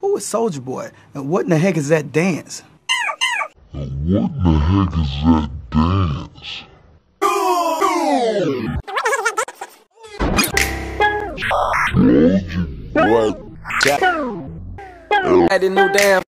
Who is Soldier Boy? And what in the heck is that dance? What in the heck is that dance? Soldier Boy. Adding new damn